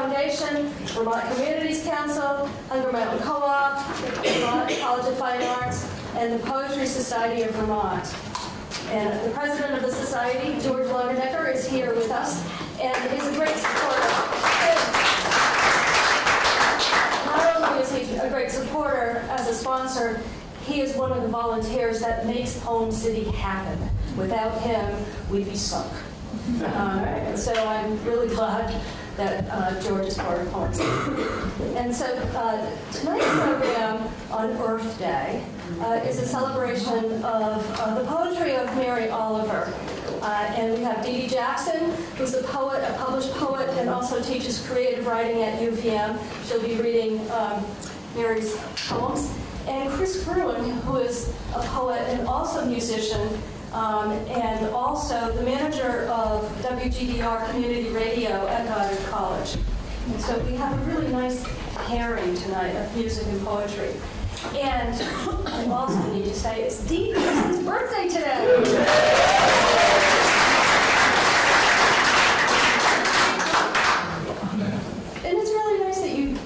Foundation, Vermont Humanities Council, Hunger Mountain Co-op, Vermont College of Fine Arts, and the Poetry Society of Vermont. And the president of the society, George Longenecker, is here with us and is a great supporter. Not only is he a great supporter as a sponsor, he is one of the volunteers that makes Poem City happen. Without him, we'd be sunk. Um, so I'm really glad that uh, George is part of Poem City. And so uh, tonight's program on Earth Day uh, is a celebration of uh, the poetry of Mary Oliver. Uh, and we have Dee Dee Jackson, who's a poet, a published poet, and also teaches creative writing at UVM. She'll be reading um, Mary's poems. And Chris Gruen, who is a poet and also musician, um, and also the manager of WGDR Community Radio at Goddard College. And so we have a really nice pairing tonight of music and poetry. And I also need to say it's Dee birthday today. And it's really nice that you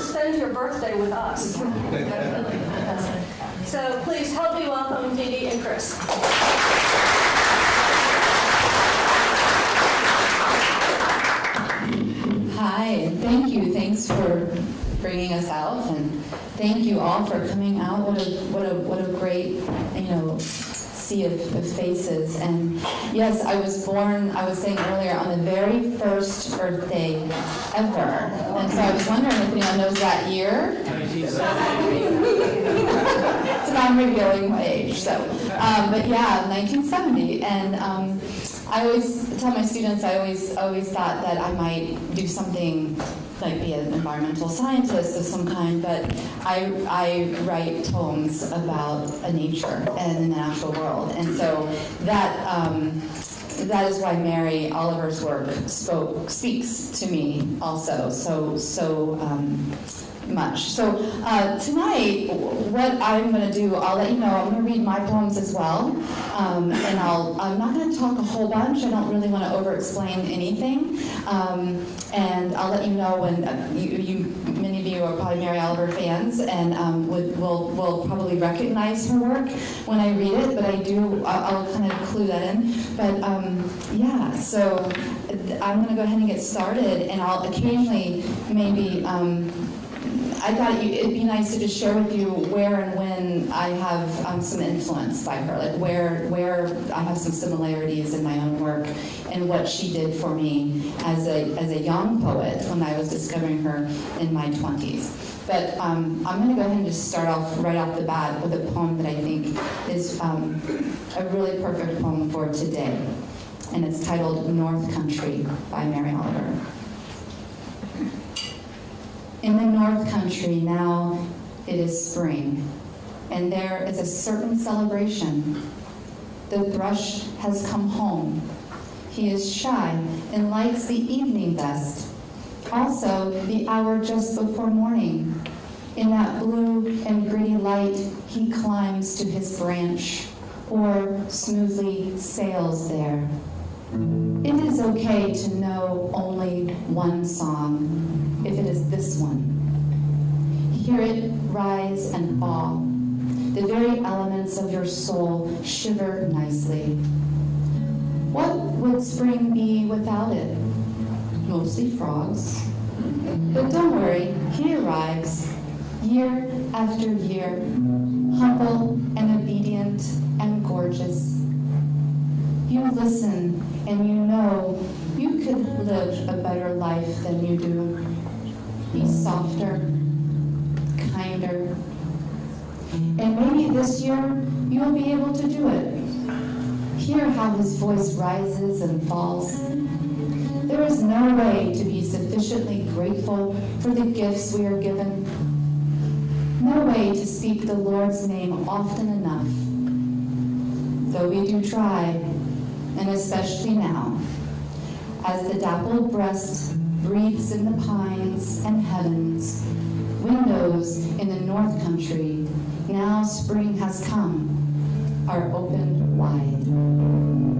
spend your birthday with us. So please help me welcome Dee Dee and Chris. Hi, thank you. Thanks for bringing us out, and thank you all for coming out. What a what a what a great you know sea of, of faces. And yes, I was born. I was saying earlier on the very first birthday ever, and so I was wondering if anyone knows that year. now I'm revealing my age. So, um, but yeah, 1970, and. Um, I always tell my students I always always thought that I might do something like be an environmental scientist of some kind, but I, I write poems about a nature and the natural world, and so that. Um, that is why Mary Oliver's work spoke speaks to me also so so um, much. So uh, tonight, what I'm going to do, I'll let you know. I'm going to read my poems as well, um, and I'll. I'm not going to talk a whole bunch. I don't really want to over-explain anything, um, and I'll let you know when uh, you, you, Many of you are probably Mary Oliver fans, and um, would, will will probably recognize her work when I read it. But I do. I'll, I'll kind of clue that in. But um, yeah, so I'm going to go ahead and get started, and I'll occasionally maybe. I thought it'd be nice to just share with you where and when I have um, some influence by her, like where where I have some similarities in my own work and what she did for me as a as a young poet when I was discovering her in my 20s. But um, I'm going to go ahead and just start off right off the bat with a poem that I think is um, a really perfect poem for today. And it's titled North Country by Mary Oliver. In the North Country now it is spring, and there is a certain celebration. The thrush has come home. He is shy and likes the evening best. Also, the hour just before morning. In that blue and gritty light, he climbs to his branch or smoothly sails there. It is okay to know only one song if it is this one. Hear it rise and fall. The very elements of your soul shiver nicely. What would spring be without it? Mostly frogs. But don't worry, he arrives year after year, humble and obedient and gorgeous. You listen and you know you could live a better life than you do be softer, kinder. And maybe this year you'll be able to do it. Hear how his voice rises and falls. There is no way to be sufficiently grateful for the gifts we are given. No way to speak the Lord's name often enough. Though we do try, and especially now, as the dappled breast breathes in the pines and heavens, windows in the north country, now spring has come, are opened wide.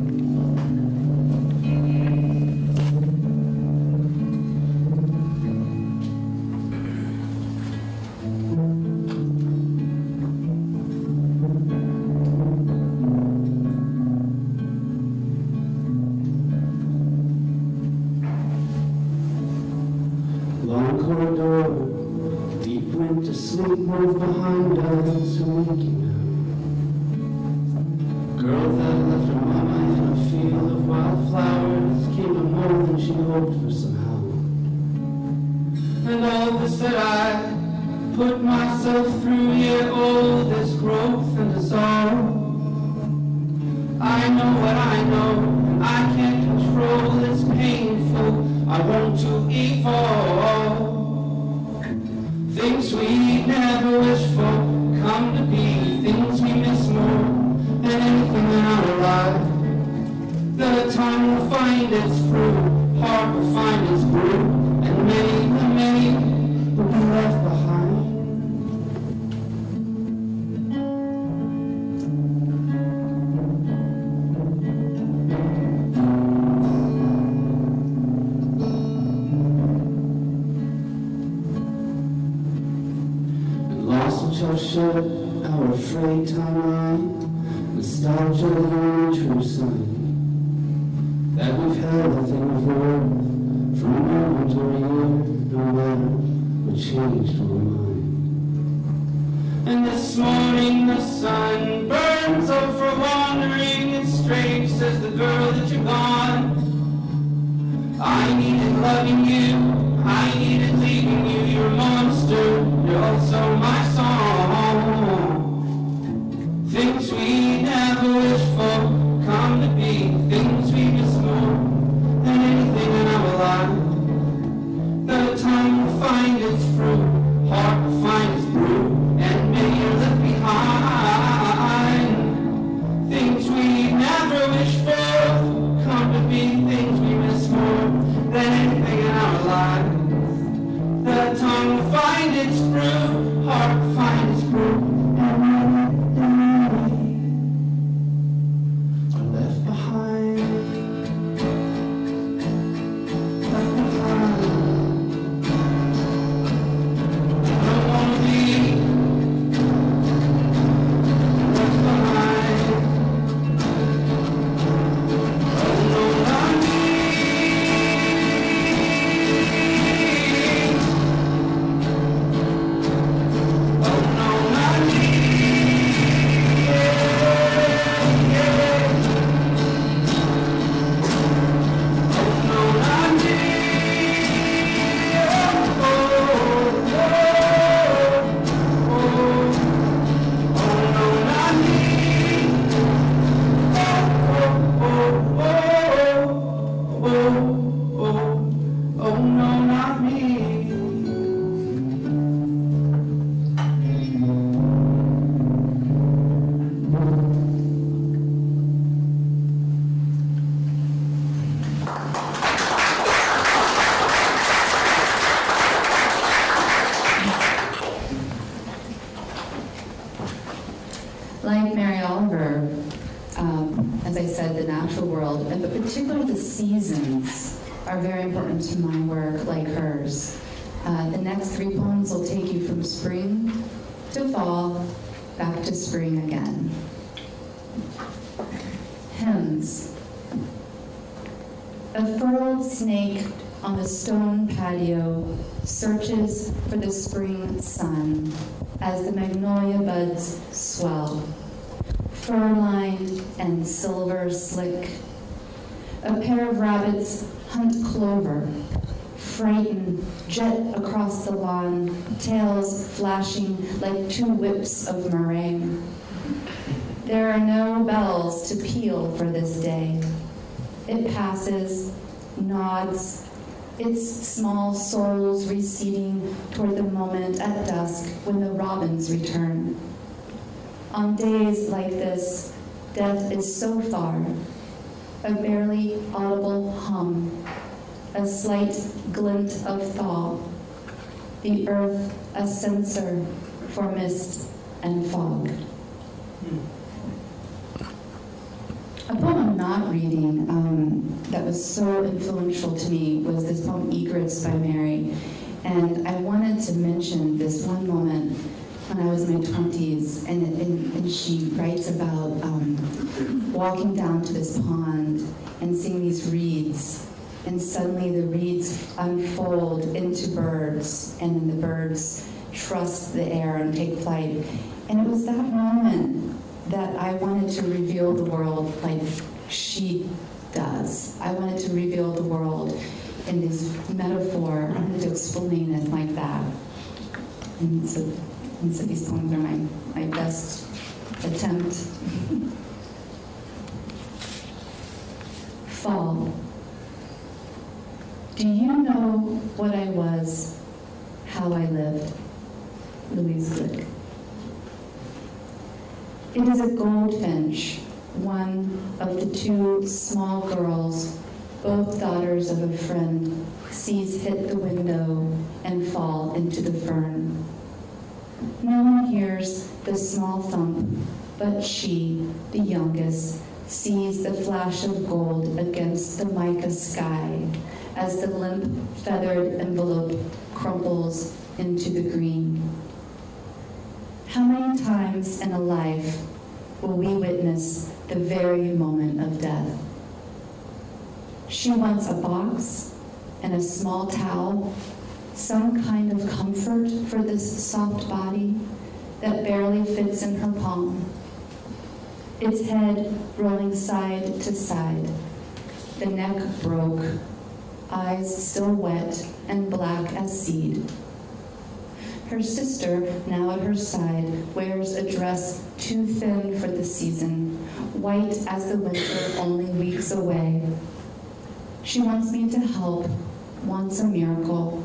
Changed our mind. And this morning the sun burns over wandering. It's strange, says the girl that you're gone. I needed loving you, I needed leaving you. You're a monster, you're also my particularly the seasons, are very important to my work, like hers. Uh, the next three poems will take you from spring to fall, back to spring again. Hymns. A furrowed snake on the stone patio searches for the spring sun as the magnolia buds swell, fur-lined and silver slick. A pair of rabbits hunt clover, frighten, jet across the lawn, tails flashing like two whips of meringue. There are no bells to peal for this day. It passes, nods, its small souls receding toward the moment at dusk when the robins return. On days like this, death is so far, a barely audible hum, a slight glint of thaw, the earth a censer for mist and fog. A poem I'm not reading um, that was so influential to me was this poem Egrets by Mary. And I wanted to mention this one moment when I was in my 20s, and, and, and she writes about um, walking down to this pond and seeing these reeds, and suddenly the reeds unfold into birds, and then the birds trust the air and take flight. And it was that moment that I wanted to reveal the world like she does. I wanted to reveal the world in this metaphor. I wanted to explain it like that. And so, and so these poems are my, my best attempt. Fall. Do you know what I was, how I lived? Louise Glück. It is a goldfinch, one of the two small girls, both daughters of a friend, sees hit the window and fall into the fern. No one hears the small thump, but she, the youngest, sees the flash of gold against the mica sky as the limp, feathered envelope crumples into the green. How many times in a life will we witness the very moment of death? She wants a box and a small towel, some kind of comfort for this soft body that barely fits in her palm. Its head rolling side to side, the neck broke, eyes still wet and black as seed. Her sister, now at her side, wears a dress too thin for the season, white as the winter only weeks away. She wants me to help, wants a miracle.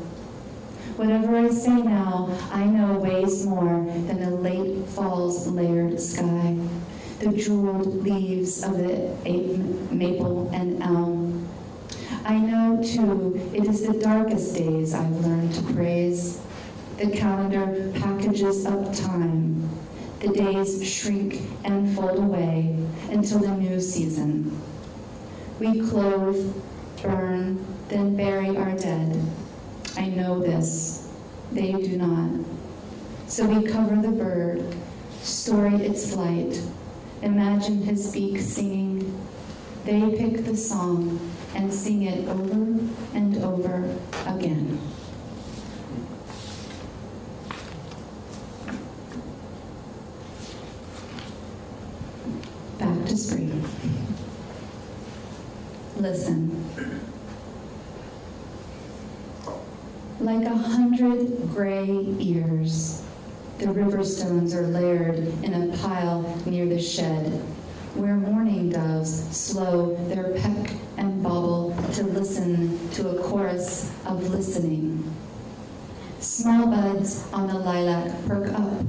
Whatever I say now, I know weighs more than the late fall's layered sky, the jeweled leaves of the maple and elm. I know, too, it is the darkest days I've learned to praise the calendar packages up time. The days shrink and fold away until the new season. We clothe, burn, then bury our dead. I know this. They do not. So we cover the bird, story its flight, imagine his beak singing. They pick the song and sing it over and over again. Back to spring. Listen. Like a hundred gray ears, the river stones are layered in a pile near the shed, where mourning doves slow their peck and bobble to listen to a chorus of listening. Small buds on the lilac perk up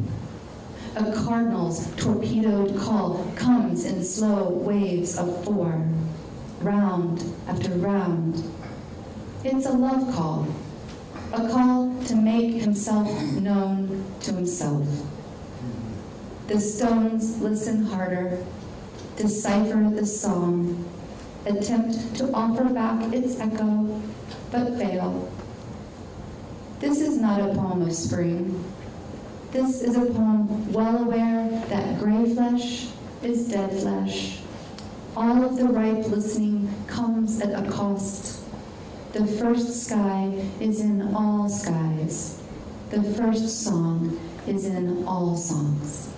a cardinal's torpedoed call comes in slow waves of four, round after round. It's a love call, a call to make himself known to himself. The stones listen harder, decipher the song, attempt to offer back its echo, but fail. This is not a poem of spring. This is a poem well aware that gray flesh is dead flesh. All of the ripe listening comes at a cost. The first sky is in all skies. The first song is in all songs.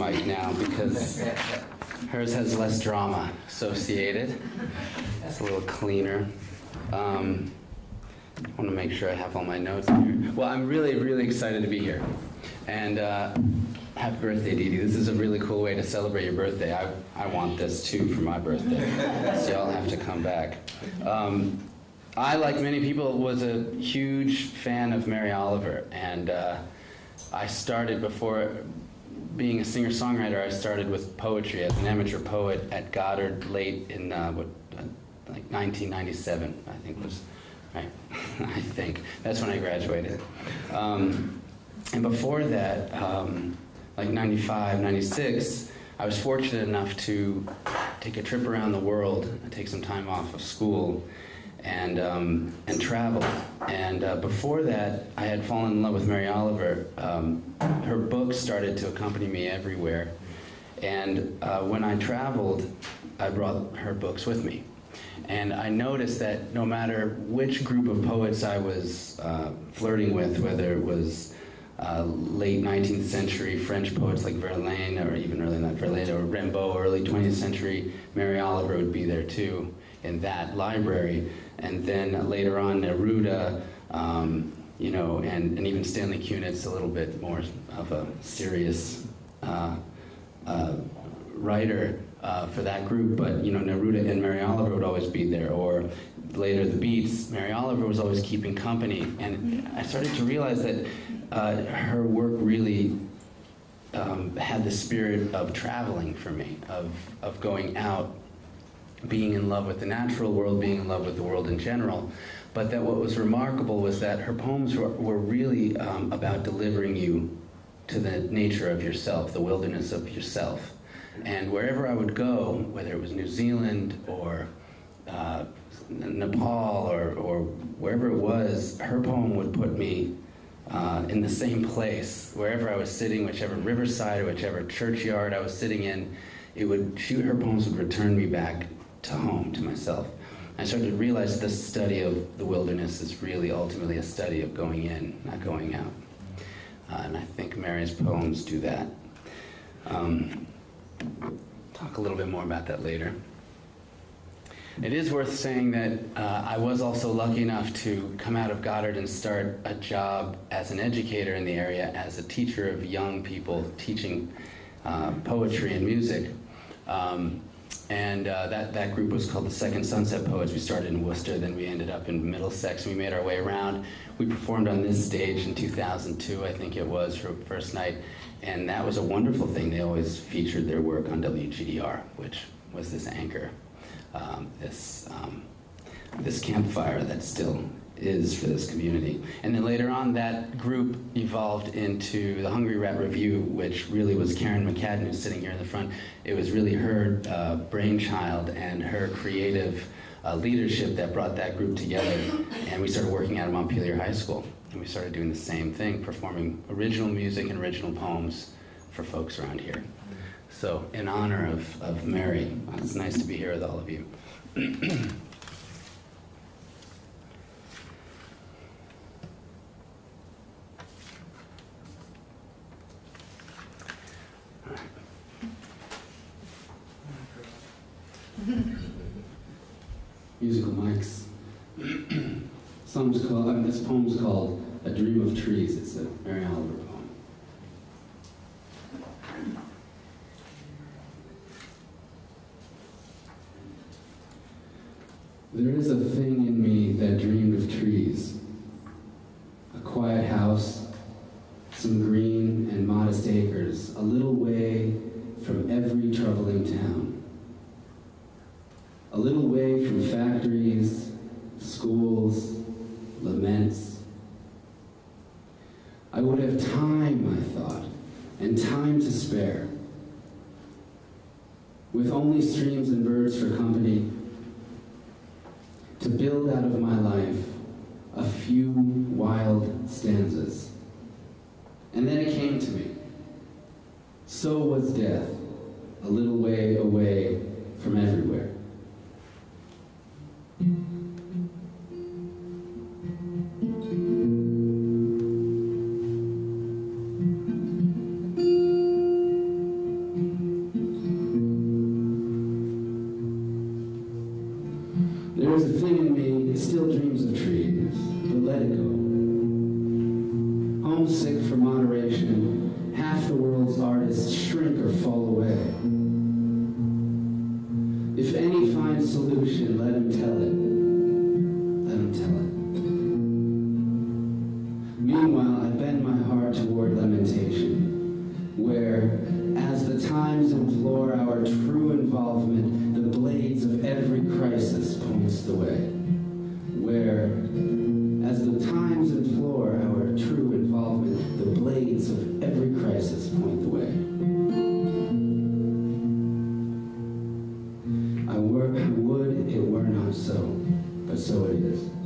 Mic now because hers has less drama associated. It's a little cleaner. Um, I want to make sure I have all my notes here. Well, I'm really, really excited to be here. And uh, happy birthday, Dee Dee. This is a really cool way to celebrate your birthday. I, I want this too for my birthday. so y'all have to come back. Um, I, like many people, was a huge fan of Mary Oliver. And uh, I started before being a singer-songwriter. I started with poetry as an amateur poet at Goddard late in uh, what, uh, like 1997, I think was right. I think that's when I graduated. Um, and before that, um, like 95, 96, I was fortunate enough to take a trip around the world and take some time off of school and um, and travel. And uh, before that, I had fallen in love with Mary Oliver. Um, her books started to accompany me everywhere, and uh, when I traveled, I brought her books with me. And I noticed that no matter which group of poets I was uh, flirting with, whether it was uh, late 19th century French poets like Verlaine, or even early not Verlaine, or Rimbaud, early 20th century Mary Oliver would be there too in that library and then later on Neruda, um, you know, and, and even Stanley Kunitz, a little bit more of a serious uh, uh, writer. uh, for that group, but you know Neruda and Mary Oliver would always be there, or later the Beats. Mary Oliver was always keeping company, and I started to realize that uh, her work really um, had the spirit of traveling for me, of of going out, being in love with the natural world, being in love with the world in general. But that what was remarkable was that her poems were, were really um, about delivering you to the nature of yourself, the wilderness of yourself. And wherever I would go, whether it was New Zealand or uh, Nepal or, or wherever it was, her poem would put me uh, in the same place. Wherever I was sitting, whichever riverside or whichever churchyard I was sitting in, it would shoot her poems would return me back to home, to myself. I started to realize this study of the wilderness is really ultimately a study of going in, not going out. Uh, and I think Mary's poems do that. Um, talk a little bit more about that later. It is worth saying that uh, I was also lucky enough to come out of Goddard and start a job as an educator in the area, as a teacher of young people, teaching uh, poetry and music. Um, and uh, that, that group was called the Second Sunset Poets. We started in Worcester, then we ended up in Middlesex. We made our way around. We performed on this stage in 2002, I think it was, for first night. And that was a wonderful thing. They always featured their work on WGDR, which was this anchor, um, this, um, this campfire that still is for this community. And then later on, that group evolved into the Hungry Rat Review, which really was Karen McCadden, who's sitting here in the front. It was really her uh, brainchild and her creative uh, leadership that brought that group together. And we started working out at Montpelier High School. And we started doing the same thing, performing original music and original poems for folks around here. So, in honor of, of Mary, it's nice to be here with all of you. Musical mics. Song's called, I mean, this poem's called A Dream of Trees. It's a Mary Oliver poem. There is a thing in me that dreamed of trees. So it is.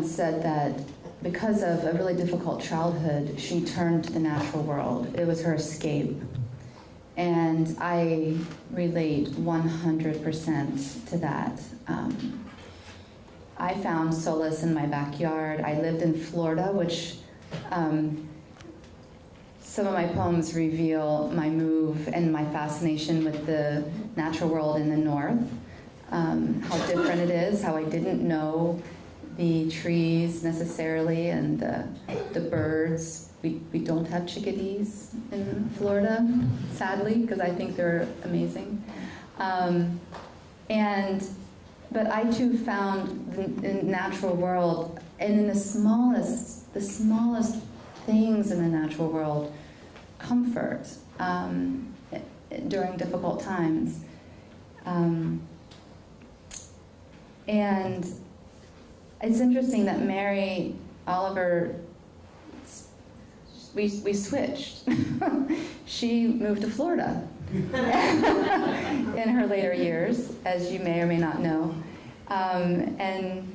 Once said that because of a really difficult childhood, she turned to the natural world. It was her escape. And I relate 100% to that. Um, I found solace in my backyard. I lived in Florida, which um, some of my poems reveal my move and my fascination with the natural world in the north um, how different it is, how I didn't know the trees necessarily and the, the birds. We, we don't have chickadees in Florida, sadly, because I think they're amazing. Um, and but I too found the, the natural world, and in the smallest, the smallest things in the natural world, comfort um, during difficult times. Um, and it's interesting that Mary Oliver, we, we switched. she moved to Florida in her later years, as you may or may not know, um, and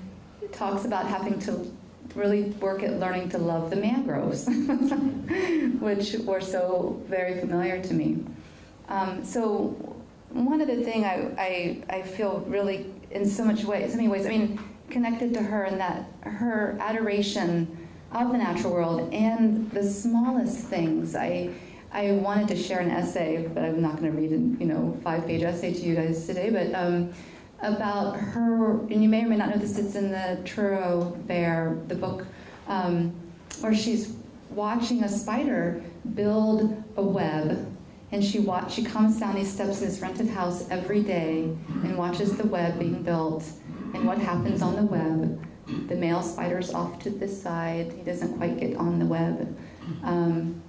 talks about having to really work at learning to love the mangroves, which were so very familiar to me. Um, so one other thing I, I, I feel really in so much way, so many ways, I mean, connected to her and that her adoration of the natural world and the smallest things. I, I wanted to share an essay, but I'm not going to read a you know five page essay to you guys today, but um, about her, and you may or may not know this, it's in the Truro Bear, the book, um, where she's watching a spider build a web And she watch, she comes down these steps in this rented house every day and watches the web being built and what happens on the web. The male spider's off to the side. He doesn't quite get on the web. Um,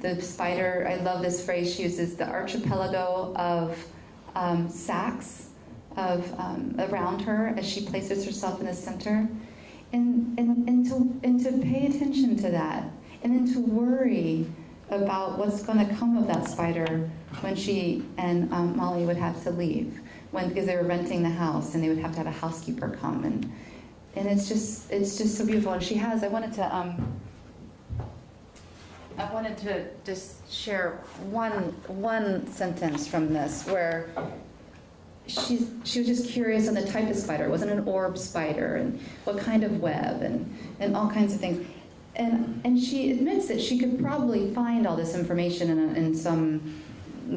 the spider, I love this phrase she uses, the archipelago of um, sacks of um, around her as she places herself in the center. And, and, and, to, and to pay attention to that and then to worry about what's going to come of that spider when she and um, Molly would have to leave when because they were renting the house and they would have to have a housekeeper come and and it's just it's just so beautiful and she has I wanted to um, I wanted to just share one one sentence from this where she's she was just curious on the type of spider. It wasn't an orb spider and what kind of web and and all kinds of things. And and she admits that she could probably find all this information in, a, in some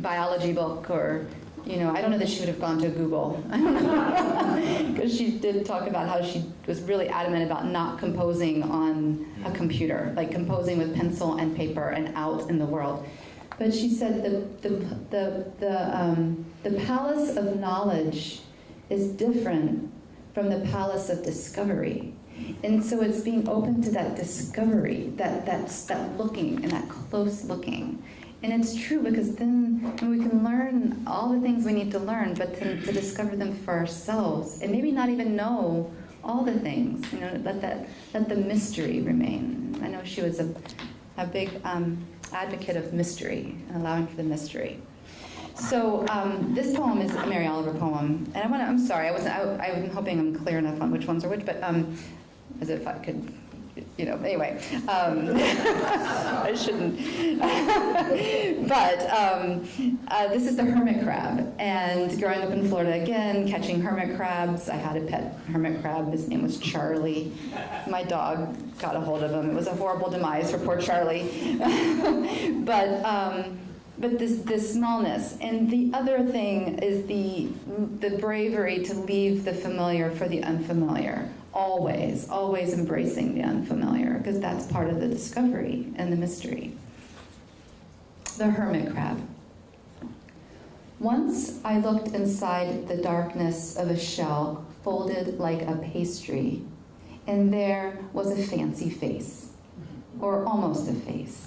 biology book or you know, I don't know that she would have gone to Google. I don't know. Because she did talk about how she was really adamant about not composing on a computer, like composing with pencil and paper and out in the world. But she said the, the, the, the, um, the palace of knowledge is different from the palace of discovery. And so it's being open to that discovery, that, that, that looking and that close looking. And it's true because then we can learn all the things we need to learn, but to, to discover them for ourselves and maybe not even know all the things. You know, let that let the mystery remain. I know she was a, a big um, advocate of mystery and allowing for the mystery. So um, this poem is a Mary Oliver poem, and I want to. I'm sorry, I wasn't. I, I'm hoping I'm clear enough on which ones are which, but um, as if I could you know, anyway, um, I shouldn't. but um, uh, this is the hermit crab. And growing up in Florida again, catching hermit crabs, I had a pet hermit crab. His name was Charlie. My dog got a hold of him. It was a horrible demise for poor Charlie. but um, but this, this smallness. And the other thing is the, the bravery to leave the familiar for the unfamiliar. Always, always embracing the unfamiliar, because that's part of the discovery and the mystery. The hermit crab. Once I looked inside the darkness of a shell folded like a pastry, and there was a fancy face, or almost a face.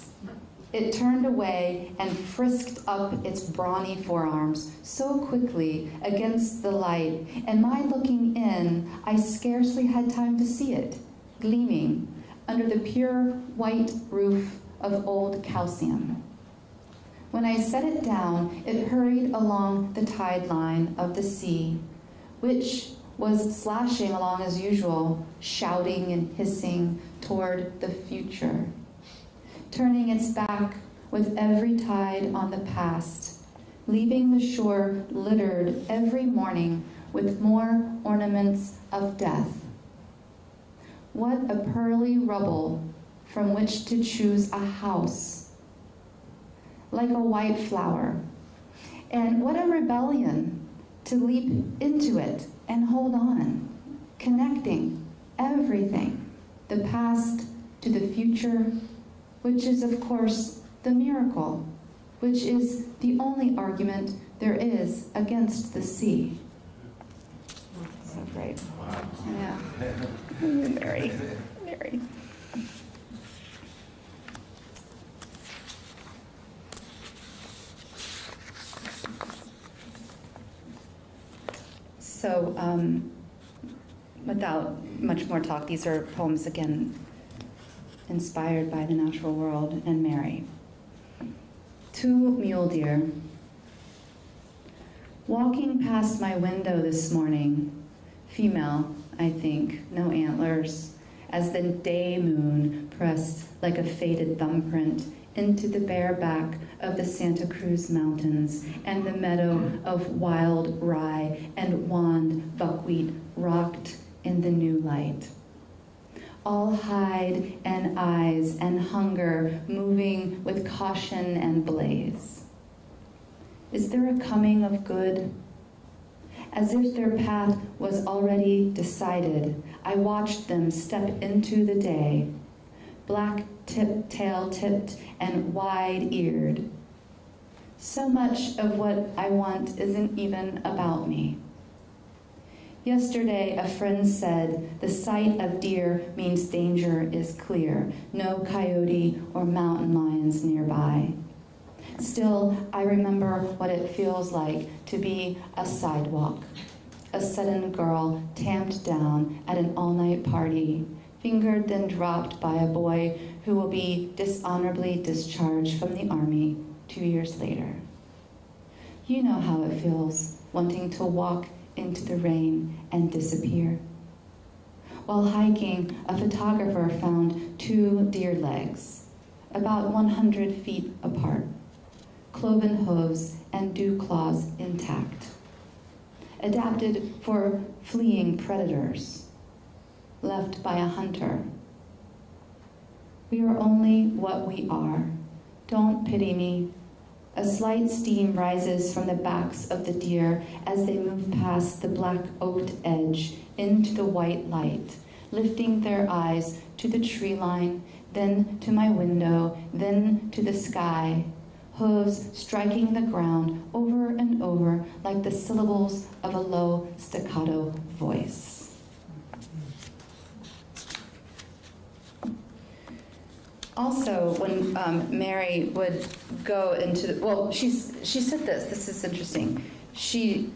It turned away and frisked up its brawny forearms so quickly against the light, and my looking in, I scarcely had time to see it, gleaming under the pure white roof of old calcium. When I set it down, it hurried along the tide line of the sea, which was slashing along as usual, shouting and hissing toward the future turning its back with every tide on the past, leaving the shore littered every morning with more ornaments of death. What a pearly rubble from which to choose a house, like a white flower. And what a rebellion to leap into it and hold on, connecting everything, the past to the future which is, of course, the miracle, which is the only argument there is against the sea. So great. Yeah. Very, very. So, um, without much more talk, these are poems again inspired by the natural world, and Mary. Two mule deer. Walking past my window this morning, female, I think, no antlers, as the day moon pressed like a faded thumbprint into the bare back of the Santa Cruz Mountains and the meadow of wild rye and wand buckwheat rocked in the new light all hide and eyes and hunger moving with caution and blaze. Is there a coming of good? As if their path was already decided, I watched them step into the day, black tip, tail tipped and wide eared, So much of what I want isn't even about me. Yesterday, a friend said the sight of deer means danger is clear, no coyote or mountain lions nearby. Still, I remember what it feels like to be a sidewalk, a sudden girl tamped down at an all night party, fingered then dropped by a boy who will be dishonorably discharged from the army two years later. You know how it feels wanting to walk into the rain and disappear. While hiking, a photographer found two deer legs, about 100 feet apart, cloven hooves and dew claws intact, adapted for fleeing predators, left by a hunter. We are only what we are. Don't pity me, a slight steam rises from the backs of the deer as they move past the black oaked edge into the white light, lifting their eyes to the tree line, then to my window, then to the sky, hooves striking the ground over and over like the syllables of a low staccato voice. Also when um, Mary would go into the, well, she's she said this. This is interesting. She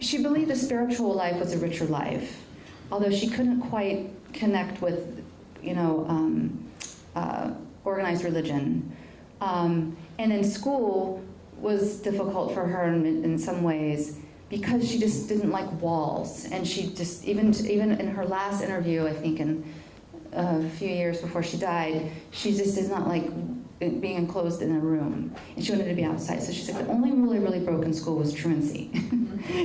she believed a spiritual life was a richer life, although she couldn't quite connect with, you know, um, uh, organized religion. Um, and in school was difficult for her in, in some ways because she just didn't like walls, and she just even even in her last interview, I think in a few years before she died, she just did not like being enclosed in a room, and she wanted to be outside. So she's like, the only rule I really broke in school was truancy,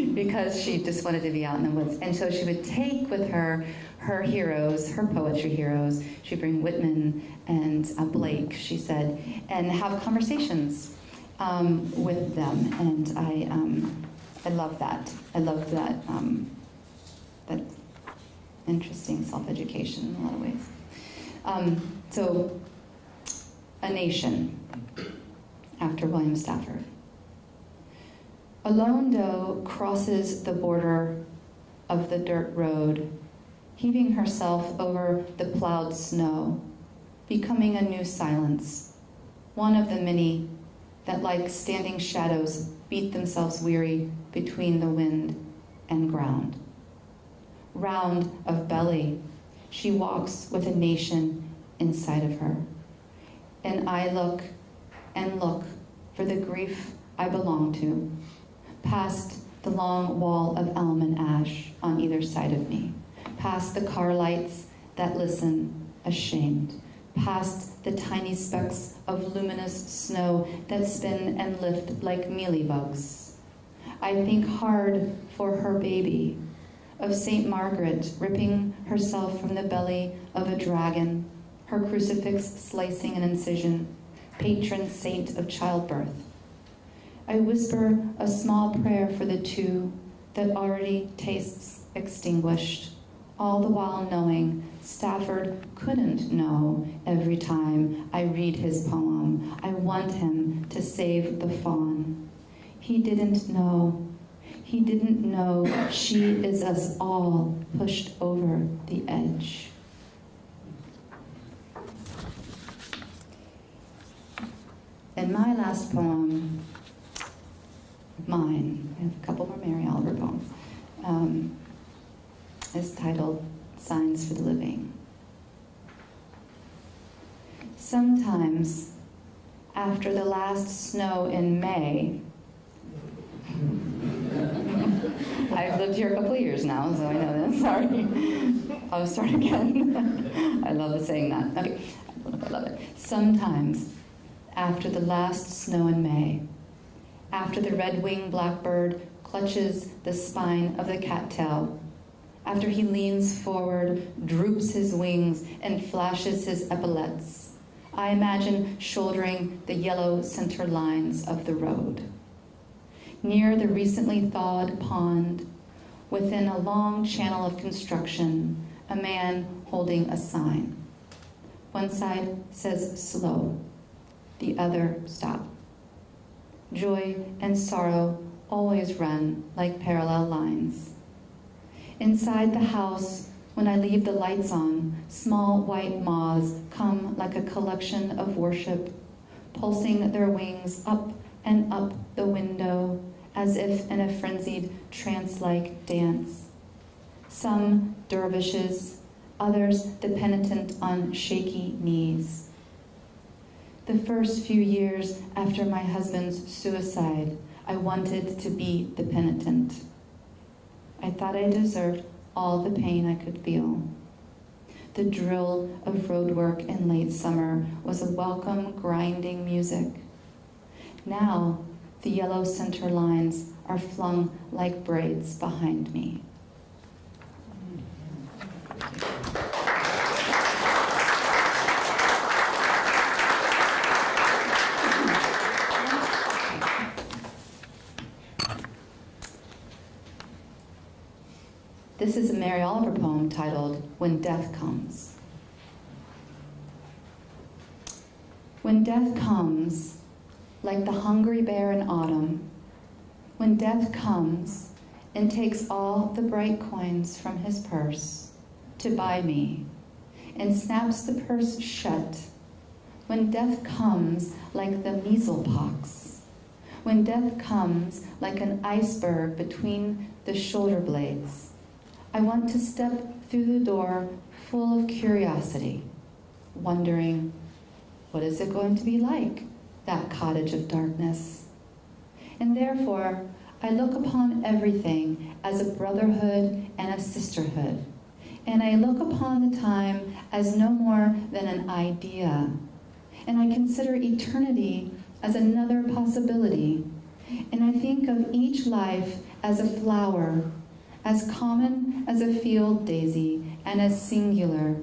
because she just wanted to be out in the woods. And so she would take with her her heroes, her poetry heroes. She'd bring Whitman and uh, Blake, she said, and have conversations um, with them. And I, um, I love that. I love that. Um, that interesting self-education in a lot of ways. Um, so, a nation after William Stafford. A lone doe crosses the border of the dirt road, heaving herself over the plowed snow, becoming a new silence, one of the many that, like standing shadows, beat themselves weary between the wind and ground round of belly. She walks with a nation inside of her. And I look and look for the grief I belong to, past the long wall of elm and ash on either side of me, past the car lights that listen, ashamed, past the tiny specks of luminous snow that spin and lift like mealybugs. I think hard for her baby of St. Margaret ripping herself from the belly of a dragon, her crucifix slicing an incision, patron saint of childbirth. I whisper a small prayer for the two that already tastes extinguished, all the while knowing Stafford couldn't know every time I read his poem. I want him to save the fawn. He didn't know he didn't know she is us all pushed over the edge. And my last poem, mine, I have a couple more Mary Oliver poems, um, is titled Signs for the Living. Sometimes, after the last snow in May, I've lived here a couple of years now, so I know that. Sorry. I'll start again. I love saying that. Okay, I love it. Sometimes, after the last snow in May, after the red-winged blackbird clutches the spine of the cattail, after he leans forward, droops his wings, and flashes his epaulets, I imagine shouldering the yellow center lines of the road near the recently thawed pond, within a long channel of construction, a man holding a sign. One side says slow, the other stop. Joy and sorrow always run like parallel lines. Inside the house, when I leave the lights on, small white moths come like a collection of worship, pulsing their wings up and up the window as if in a frenzied trance like dance. Some dervishes, others the penitent on shaky knees. The first few years after my husband's suicide, I wanted to be the penitent. I thought I deserved all the pain I could feel. The drill of roadwork in late summer was a welcome, grinding music. Now, the yellow center lines are flung like braids behind me. This is a Mary Oliver poem titled When Death Comes. When death comes, like the hungry bear in autumn, when death comes and takes all the bright coins from his purse to buy me, and snaps the purse shut, when death comes like the measles pox, when death comes like an iceberg between the shoulder blades, I want to step through the door full of curiosity, wondering, what is it going to be like, that cottage of darkness? And therefore, I look upon everything as a brotherhood and a sisterhood. And I look upon the time as no more than an idea. And I consider eternity as another possibility. And I think of each life as a flower as common as a field daisy and as singular,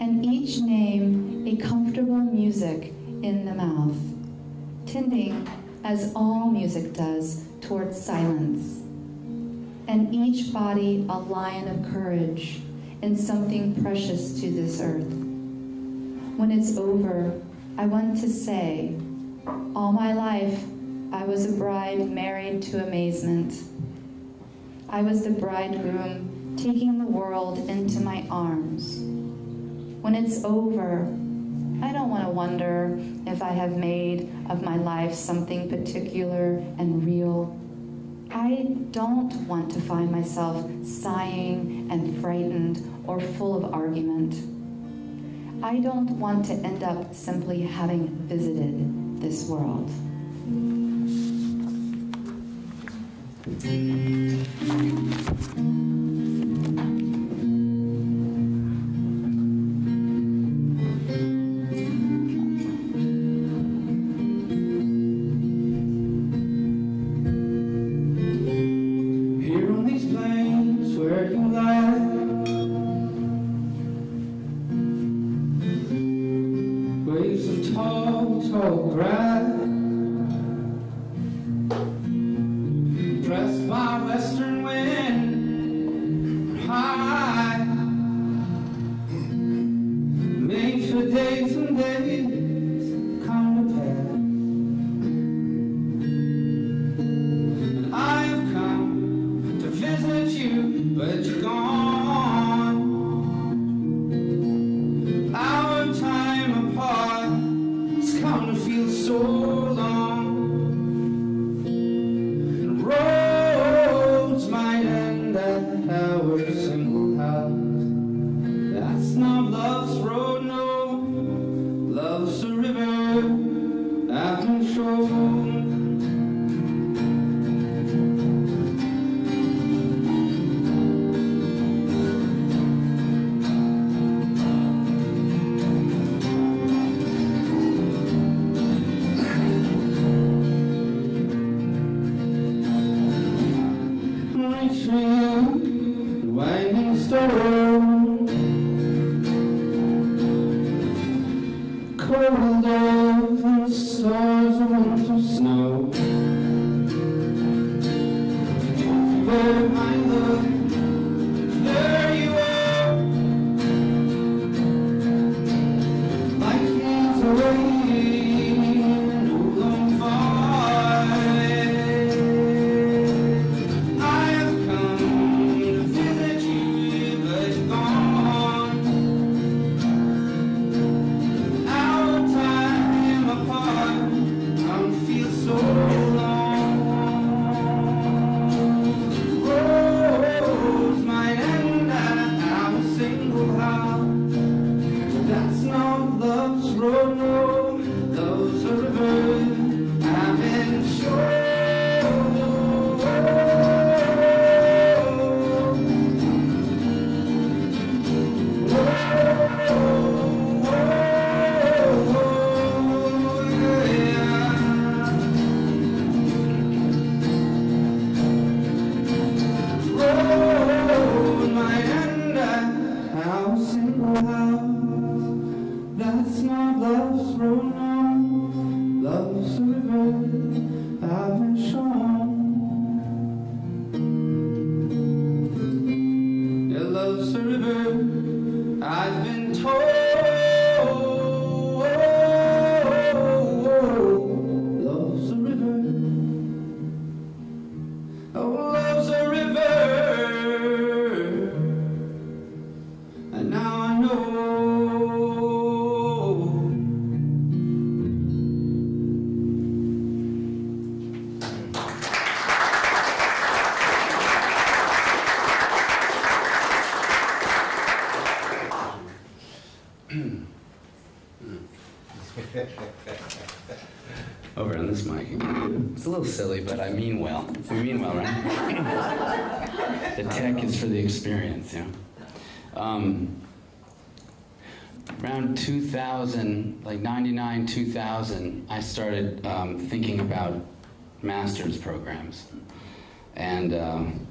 and each name a comfortable music in the mouth, tending as all music does towards silence, and each body a lion of courage and something precious to this earth. When it's over, I want to say, all my life I was a bride married to amazement I was the bridegroom taking the world into my arms. When it's over, I don't want to wonder if I have made of my life something particular and real. I don't want to find myself sighing and frightened or full of argument. I don't want to end up simply having visited this world. Silly, but I mean well. We mean well, right? the tech is for the experience, you know. Um, around 2000, like 99, 2000, I started um, thinking about master's programs. And um,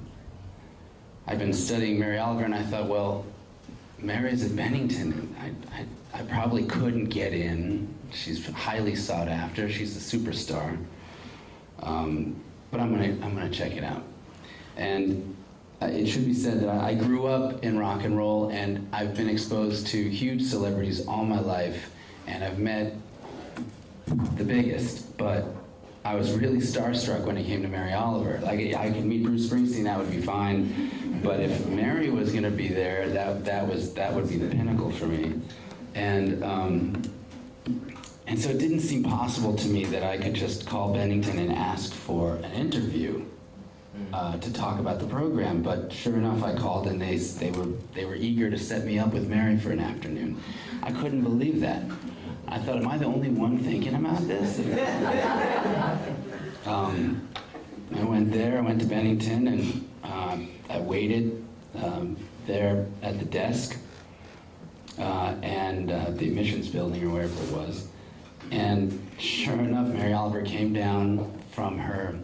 I'd been studying Mary Oliver, and I thought, well, Mary's at Bennington. I, I, I probably couldn't get in. She's highly sought after. She's a superstar. Um, but I'm gonna, I'm gonna check it out. And uh, it should be said that I grew up in rock and roll, and I've been exposed to huge celebrities all my life, and I've met the biggest. But I was really starstruck when it came to Mary Oliver. Like I could meet Bruce Springsteen, that would be fine. But if Mary was to be there, that that was that would be the pinnacle for me. And um, and so it didn't seem possible to me that I could just call Bennington and ask for an interview uh, to talk about the program. But sure enough, I called and they they were they were eager to set me up with Mary for an afternoon. I couldn't believe that. I thought, am I the only one thinking about this? um, I went there. I went to Bennington and uh, I waited um, there at the desk uh, and uh, the admissions building or wherever it was. And sure enough, Mary Oliver came down from her,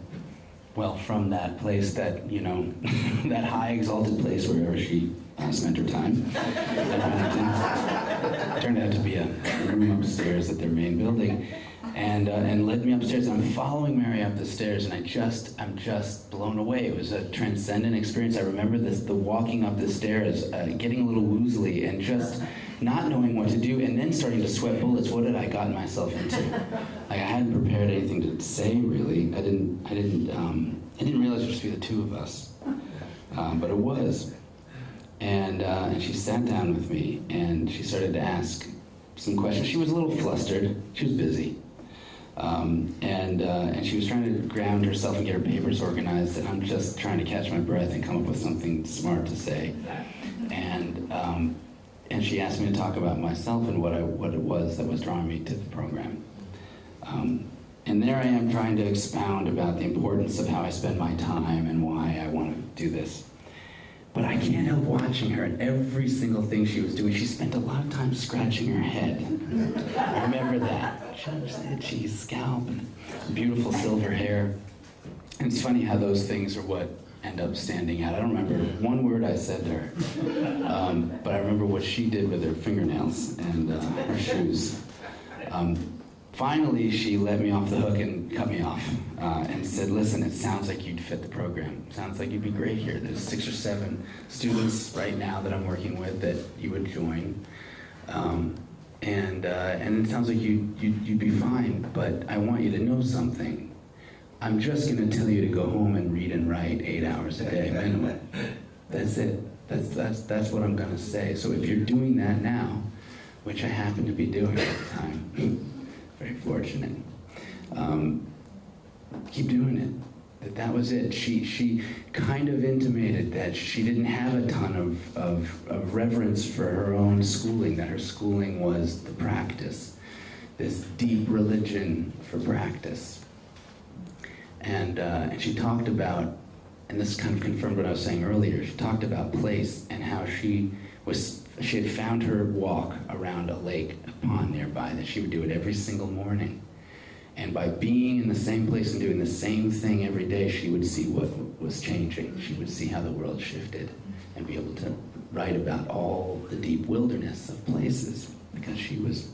well, from that place that, you know, that high exalted place wherever she uh, spent her time. Turned out to be a room upstairs at their main building. And, uh, and led me upstairs. I'm following Mary up the stairs, and I just, I'm just blown away. It was a transcendent experience. I remember this, the walking up the stairs, uh, getting a little woozly, and just not knowing what to do, and then starting to sweat bullets. What had I gotten myself into? Like I hadn't prepared anything to say really. I didn't. I didn't. Um, I didn't realize it would just be the two of us, um, but it was. And uh, and she sat down with me, and she started to ask some questions. She was a little flustered. She was busy. Um, and uh, and she was trying to ground herself and get her papers organized, and I'm just trying to catch my breath and come up with something smart to say. And um, and she asked me to talk about myself and what I what it was that was drawing me to the program. Um, and there I am trying to expound about the importance of how I spend my time and why I want to do this. But I can't help watching her and every single thing she was doing. She spent a lot of time scratching her head. I remember that. She scalp and beautiful silver hair. And it's funny how those things are what end up standing out. I don't remember one word I said to her, um, but I remember what she did with her fingernails and uh, her shoes. Um, finally, she let me off the hook and cut me off uh, and said, listen, it sounds like you'd fit the program. Sounds like you'd be great here. There's six or seven students right now that I'm working with that you would join. Um, and, uh, and it sounds like you, you, you'd be fine, but I want you to know something. I'm just going to tell you to go home and read and write eight hours a day minimum. That's it. That's, that's, that's what I'm going to say. So if you're doing that now, which I happen to be doing at the time, very fortunate, um, keep doing it. That that was it. She, she kind of intimated that she didn't have a ton of, of, of reverence for her own schooling, that her schooling was the practice, this deep religion for practice. And, uh, and she talked about, and this kind of confirmed what I was saying earlier, she talked about place and how she was, she had found her walk around a lake, a pond nearby, that she would do it every single morning. And by being in the same place and doing the same thing every day, she would see what was changing. She would see how the world shifted and be able to write about all the deep wilderness of places because she was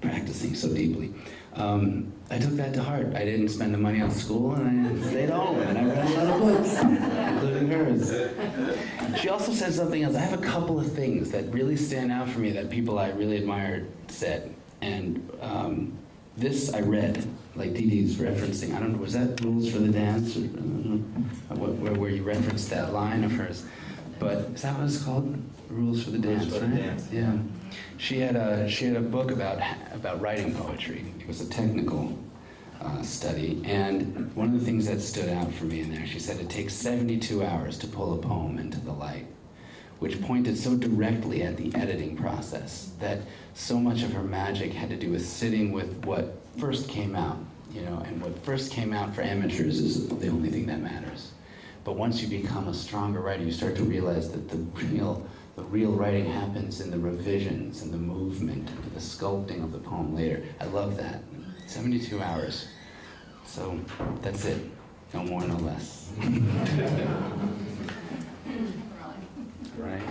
practicing so deeply. Um, I took that to heart. I didn't spend the money on school, and I stayed home, and I read a lot of books, including hers. She also said something else. I have a couple of things that really stand out for me that people I really admired said, and um, this I read like Dee Dee's referencing. I don't know, was that Rules for the Dance? Or, uh, where, where you referenced that line of hers. But is that what it's called? Rules for the Rules Dance, for the right? Dance. Yeah. She had a she had a book about about writing poetry. It was a technical uh, study, and one of the things that stood out for me in there, she said it takes 72 hours to pull a poem into the light, which pointed so directly at the editing process that so much of her magic had to do with sitting with what first came out, you know, and what first came out for amateurs is the only thing that matters. But once you become a stronger writer, you start to realize that the real the real writing happens in the revisions and the movement, and the sculpting of the poem later. I love that. 72 hours. So that's it. No more, no less. right?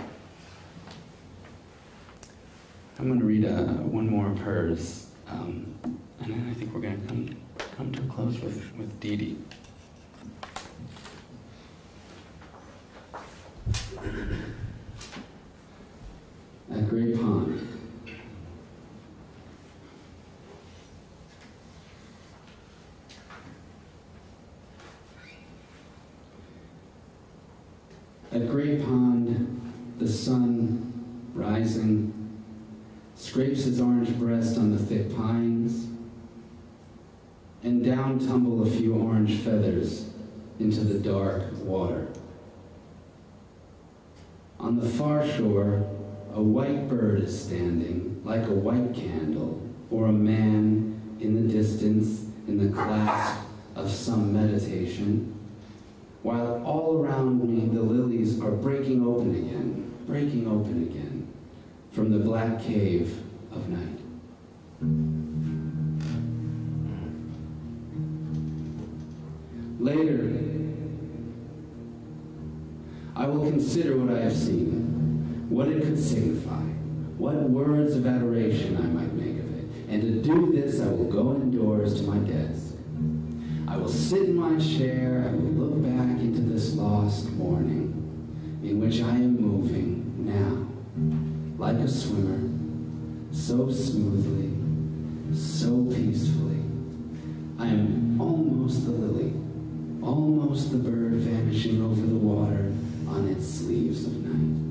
I'm going to read uh, one more of hers, um, and then I think we're going to come, come to a close with, with Dee Dee. At Great Pond. At Great Pond, the sun, rising, scrapes his orange breast on the thick pines, and down tumble a few orange feathers into the dark water. On the far shore, a white bird is standing, like a white candle, or a man in the distance in the clasp of some meditation, while all around me the lilies are breaking open again, breaking open again, from the black cave of night. Later, I will consider what I have seen, what it could signify, what words of adoration I might make of it. And to do this, I will go indoors to my desk. I will sit in my chair, I will look back into this lost morning in which I am moving now, like a swimmer, so smoothly, so peacefully. I am almost the lily, almost the bird vanishing over the water on its sleeves of night.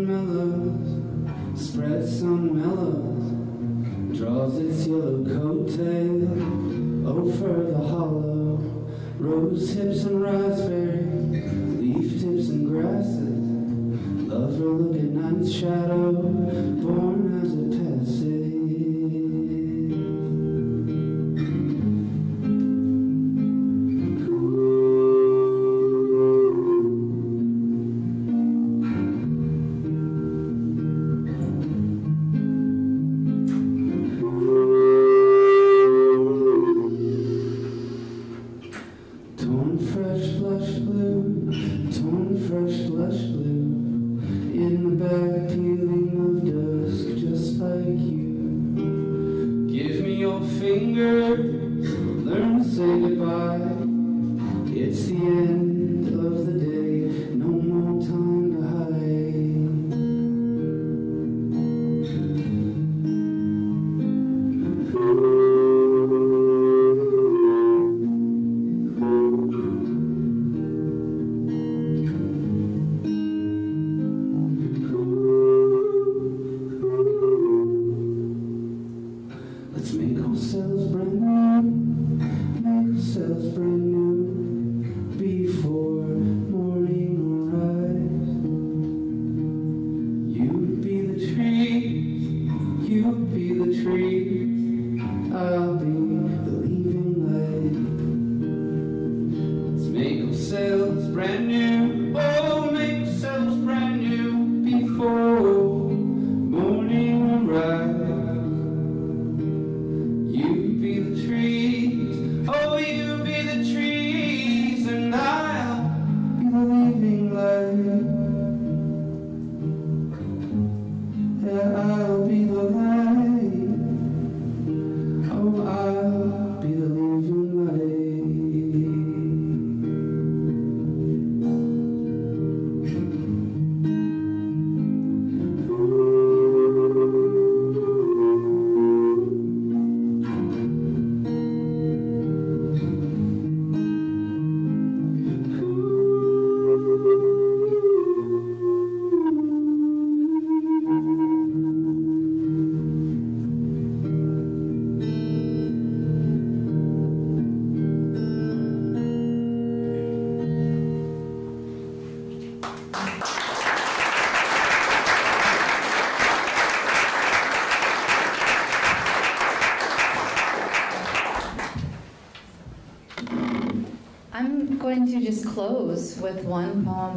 Spread some mellows, spread some mellows, draws its yellow coattail oh, over the hollow. Rose hips and raspberry, leaf tips and grasses. Lover look at night's shadow, born as a passage.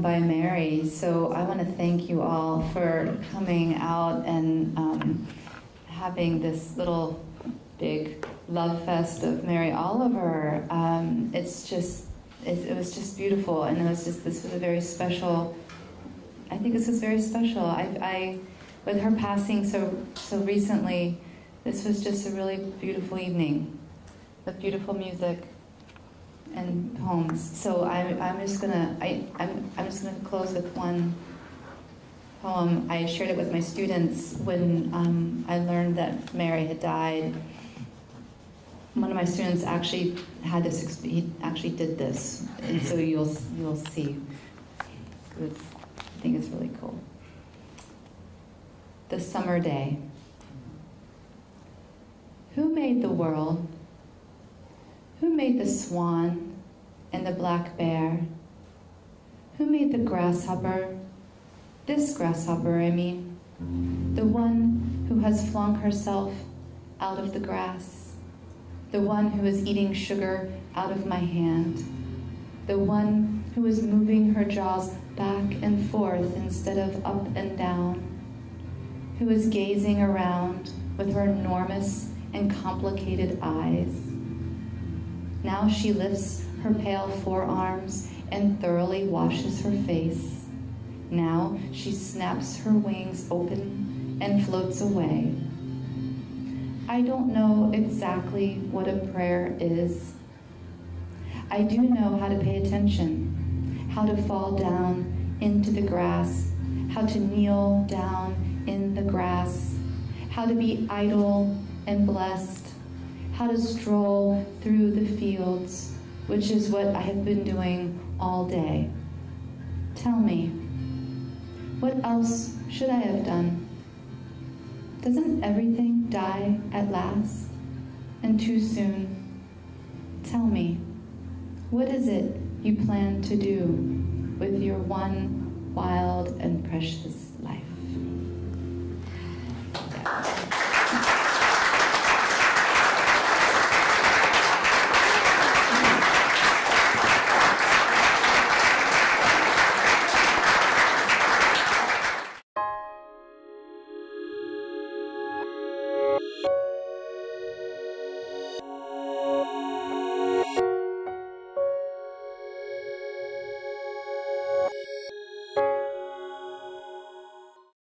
By Mary. So I want to thank you all for coming out and um, having this little big love fest of Mary Oliver. Um, it's just, it, it was just beautiful, and it was just, this was a very special. I think this was very special. I, I with her passing so so recently, this was just a really beautiful evening, with beautiful music and poems. So I'm, I'm just gonna I, I'm, I'm just gonna close with one poem. I shared it with my students when um, I learned that Mary had died. One of my students actually had this. He actually did this, and so you'll you'll see. I think it's really cool. The summer day. Who made the world? Who made the swan and the black bear? Who made the grasshopper? This grasshopper, I mean. The one who has flung herself out of the grass. The one who is eating sugar out of my hand. The one who is moving her jaws back and forth instead of up and down. Who is gazing around with her enormous and complicated eyes. Now she lifts her pale forearms and thoroughly washes her face. Now she snaps her wings open and floats away. I don't know exactly what a prayer is. I do know how to pay attention, how to fall down into the grass, how to kneel down in the grass, how to be idle and blessed, how to stroll through the fields, which is what I have been doing all day. Tell me, what else should I have done? Doesn't everything die at last and too soon? Tell me, what is it you plan to do with your one wild and precious?